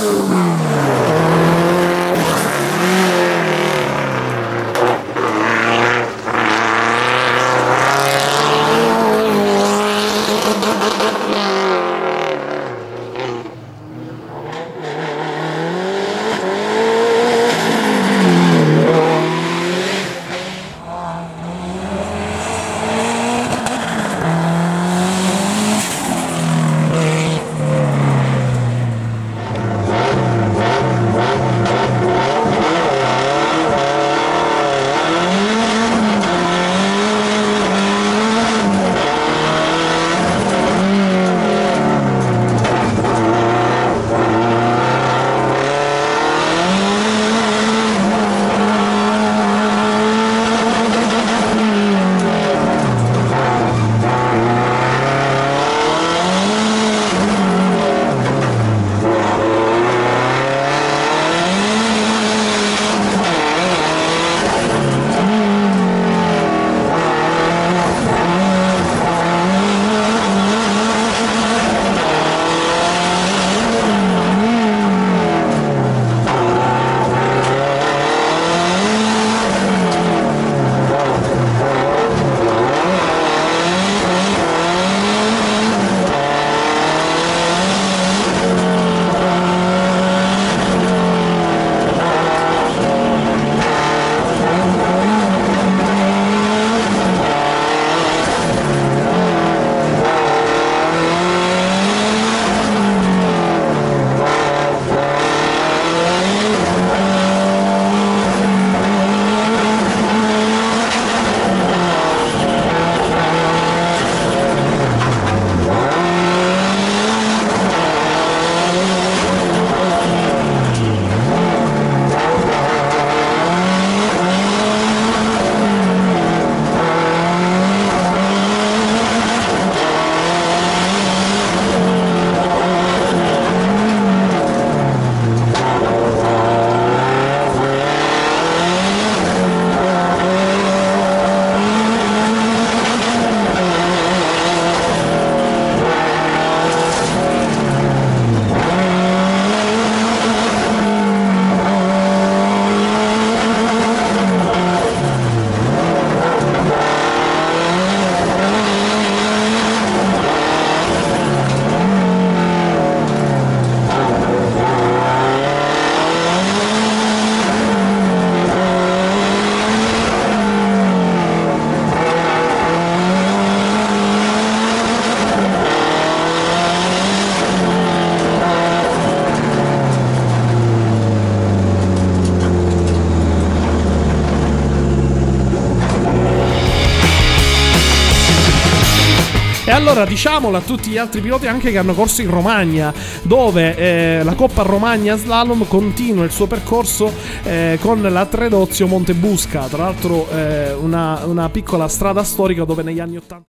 Oh. Allora diciamolo a tutti gli altri piloti anche che hanno corso in Romagna, dove eh, la Coppa Romagna Slalom continua il suo percorso eh, con la Tredozio Montebusca, tra l'altro eh, una, una piccola strada storica dove negli anni 80